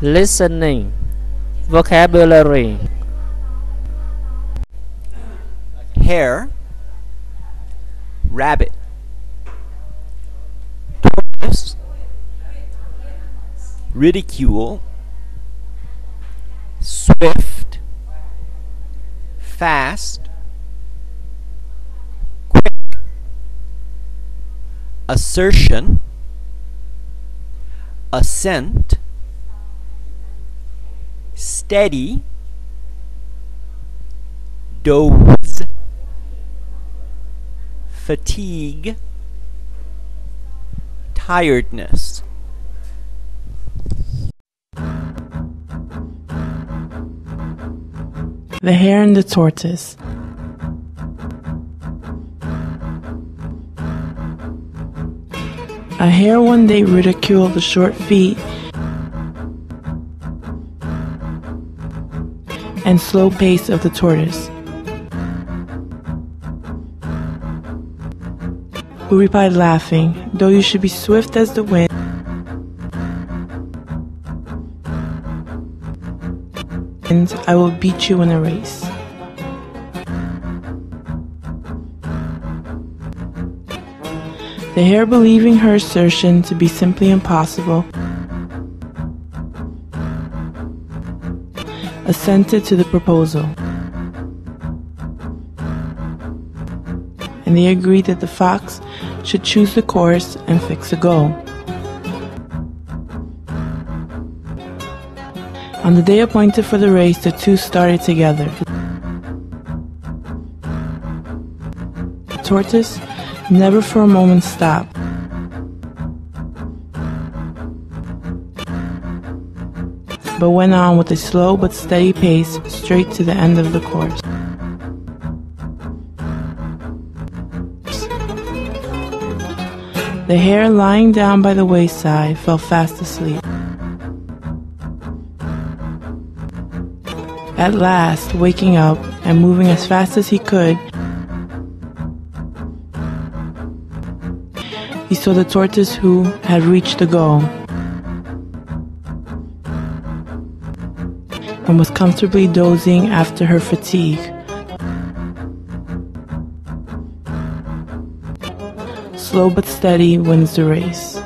listening. Vocabulary. Hare, rabbit, tortoise, ridicule, swift, fast, quick, assertion, assent, steady, doze, fatigue, tiredness. The Hare and the Tortoise. A hare one day ridiculed the short feet and slow pace of the tortoise, who replied laughing, Though you should be swift as the wind, and I will beat you in a race. The hare, believing her assertion to be simply impossible, assented to the proposal. And they agreed that the fox should choose the course and fix a goal. On the day appointed for the race, the two started together. The tortoise never for a moment stopped. But went on with a slow but steady pace straight to the end of the course. The hare lying down by the wayside fell fast asleep. At last, waking up and moving as fast as he could, he saw the tortoise who had reached the goal and was comfortably dozing after her fatigue. Slow but steady wins the race.